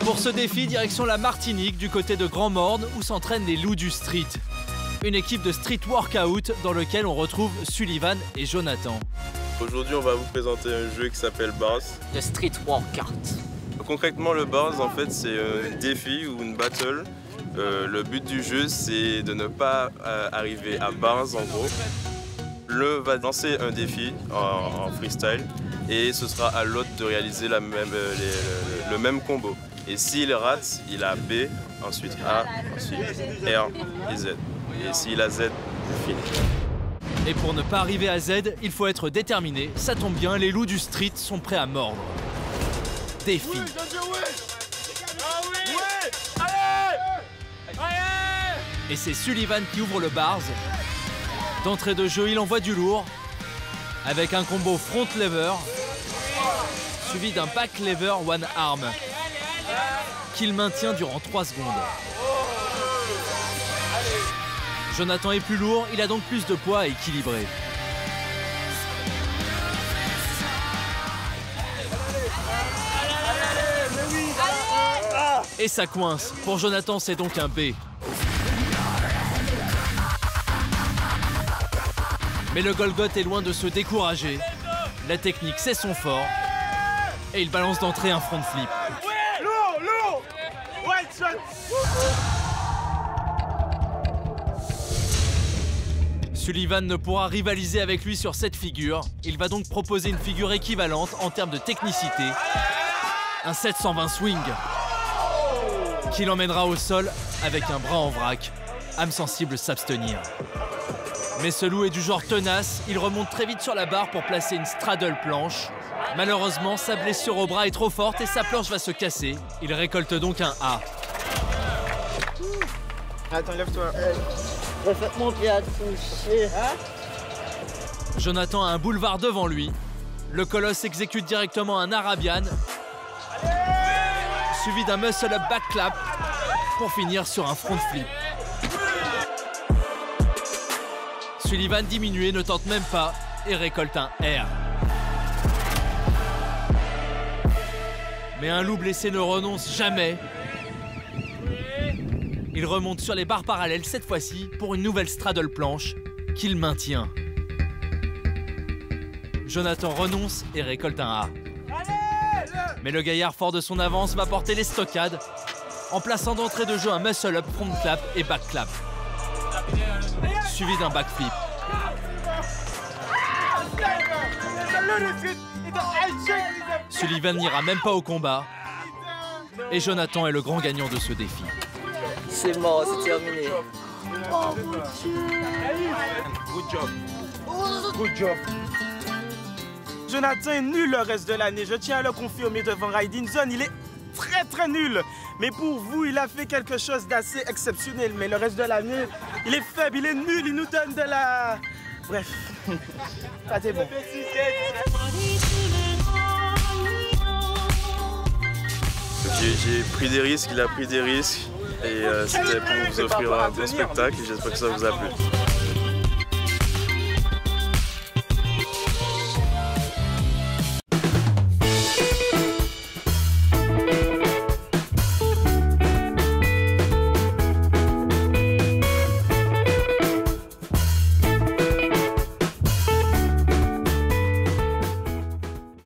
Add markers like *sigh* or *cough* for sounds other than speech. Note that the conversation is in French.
Pour ce défi, direction la Martinique, du côté de Grand Morne, où s'entraînent les loups du street. Une équipe de street workout dans lequel on retrouve Sullivan et Jonathan. Aujourd'hui, on va vous présenter un jeu qui s'appelle Bars. Le street workout. Concrètement, le Bars, en fait, c'est un défi ou une battle. Euh, le but du jeu, c'est de ne pas euh, arriver à Bars, en gros. L'un va lancer un défi en, freestyle et ce sera à l'autre de réaliser la même, euh, le, le même combo. Et s'il rate, il a B, ensuite A, ensuite R et Z. Et s'il a Z, fini. Et pour ne pas arriver à Z, il faut être déterminé. Ça tombe bien, les loups du street sont prêts à mordre. Défi. Et c'est Sullivan qui ouvre le bars. D'entrée de jeu, il envoie du lourd. Avec un combo front lever, suivi d'un back lever one arm, qu'il maintient durant 3 secondes. Jonathan est plus lourd, il a donc plus de poids à équilibrer. Et ça coince. Pour Jonathan, c'est donc un B. Mais le Golgoth est loin de se décourager. La technique, c'est son fort. Et il balance d'entrée un front flip. Sullivan ne pourra rivaliser avec lui sur cette figure. Il va donc proposer une figure équivalente en termes de technicité. Un 720 swing qui l'emmènera au sol avec un bras en vrac. Âme sensible s'abstenir. Mais ce loup est du genre tenace, il remonte très vite sur la barre pour placer une straddle planche. Malheureusement, sa blessure au bras est trop forte et sa planche va se casser. Il récolte donc un A. Attends, lève-toi. Faites-moi bien toucher. Hein Jonathan a un boulevard devant lui. Le colosse exécute directement un Arabian, suivi d'un muscle-up back clap pour finir sur un front flip. Sullivan diminué ne tente même pas et récolte un R. Mais un loup blessé ne renonce jamais il remonte sur les barres parallèles cette fois-ci pour une nouvelle straddle planche qu'il maintient. Jonathan renonce et récolte un A. Mais le gaillard fort de son avance va porter les stockades en plaçant d'entrée de jeu un muscle up, front clap et back clap. Suivi d'un backflip. Sullivan n'ira même pas au combat. Et Jonathan est le grand gagnant de ce défi. C'est mort, c'est terminé. Oh mon dieu Good job. Good job. Jonathan est nul le reste de l'année. Je tiens à le confirmer devant Riding Zone. Il est très très nul. Mais pour vous, il a fait quelque chose d'assez exceptionnel. Mais le reste de l'année, il est faible, il est nul. Il nous donne de la... Bref. *laughs* Ça, c'est bon. J'ai pris des risques, il a pris des risques. Et euh, c'était pour vous offrir un bon spectacle j'espère que ça vous a plu.